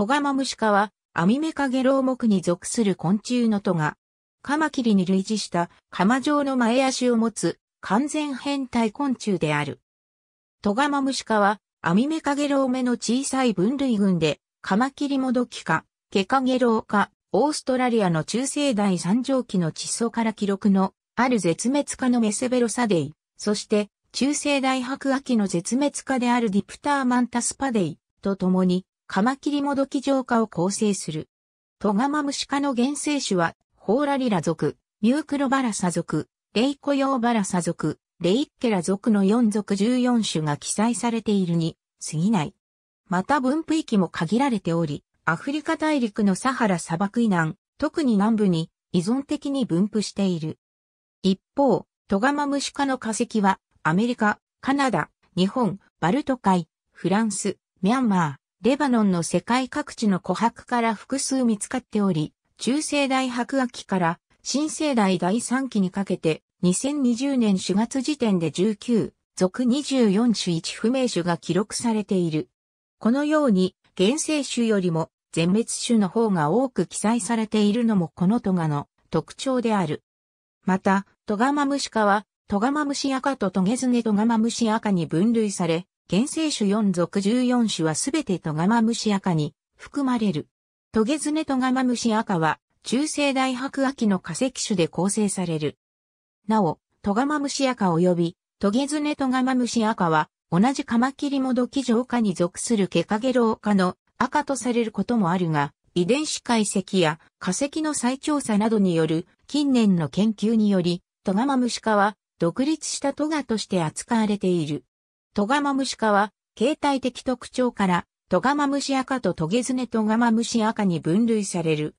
トガマムシ科は、アミメカゲロウ目に属する昆虫のトガ。カマキリに類似した鎌状の前足を持つ完全変態昆虫である。トガマムシ科は、アミメカゲロウ目の小さい分類群で、カマキリモドキ科、ケカゲロウ科、オーストラリアの中世代三上期の地層から記録のある絶滅化のメセベロサデイ、そして中世代白亜紀の絶滅化であるディプターマンタスパデイと共にカマキリモドキ浄化を構成する。トガマムシ科の原生種は、ホーラリラ属、ミュークロバラサ属、レイコヨーバラサ属、レイッケラ属の4属14種が記載されているに過ぎない。また分布域も限られており、アフリカ大陸のサハラ砂漠以南、特に南部に依存的に分布している。一方、トガマムシ科の化石は、アメリカ、カナダ、日本、バルト海、フランス、ミャンマー、レバノンの世界各地の琥珀から複数見つかっており、中世代白亜紀から新世代第3期にかけて2020年4月時点で19、属24種1不明種が記録されている。このように原生種よりも全滅種の方が多く記載されているのもこのトガの特徴である。また、トガマムシ科はトガマムシ赤とトゲズネトガマムシ赤に分類され、原生種4属14種はすべてトガマムシ赤に含まれる。トゲズネトガマムシ赤は中世大白亜紀の化石種で構成される。なお、トガマムシ赤及びトゲズネトガマムシ赤は同じカマキリモドキジョウ科に属するケカゲロウ科の赤とされることもあるが、遺伝子解析や化石の再調査などによる近年の研究により、トガマムシ科は独立したトガとして扱われている。トガマムシ科は、形態的特徴から、トガマムシ赤とトゲズネトガマムシ赤に分類される。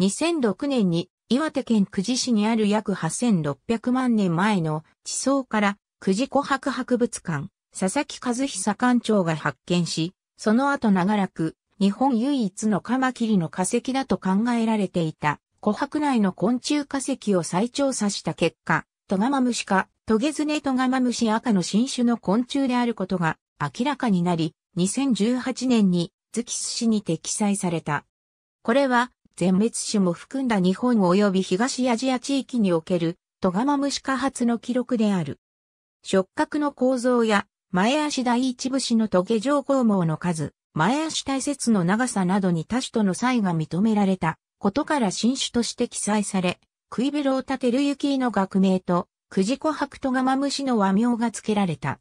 2006年に、岩手県久慈市にある約8600万年前の地層から、久慈琥珀博物館、佐々木和久館長が発見し、その後長らく、日本唯一のカマキリの化石だと考えられていた、琥珀内の昆虫化石を再調査した結果、トガマムシ科、トゲズネトガマムシ赤の新種の昆虫であることが明らかになり、2018年にズキス市にて記載された。これは全滅種も含んだ日本及び東アジア地域におけるトガマムシ化発の記録である。触覚の構造や前足第一部詞のトゲ状項毛の数、前足体節の長さなどに多種との差異が認められたことから新種として記載され、クイベロータテルユキの学名とクジコハクトガマムシの和名が付けられた。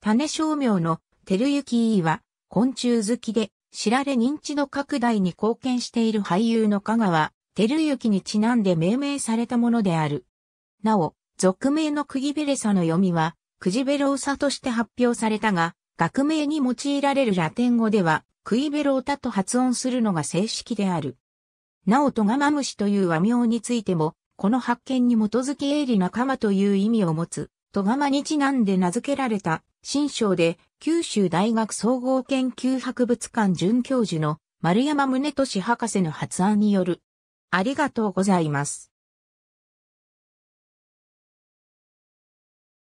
種商名のテルユキーは昆虫好きで知られ認知度拡大に貢献している俳優の香川、テルユキにちなんで命名されたものである。なお、俗名のクギベレサの読みは、クジベローサとして発表されたが、学名に用いられるラテン語では、クイベロータと発音するのが正式である。なおトガマムシという和名についても、この発見に基づき鋭利仲間という意味を持つ、戸釜にちなんで名付けられた、新章で、九州大学総合研究博物館准教授の丸山宗俊博士の発案による。ありがとうございます。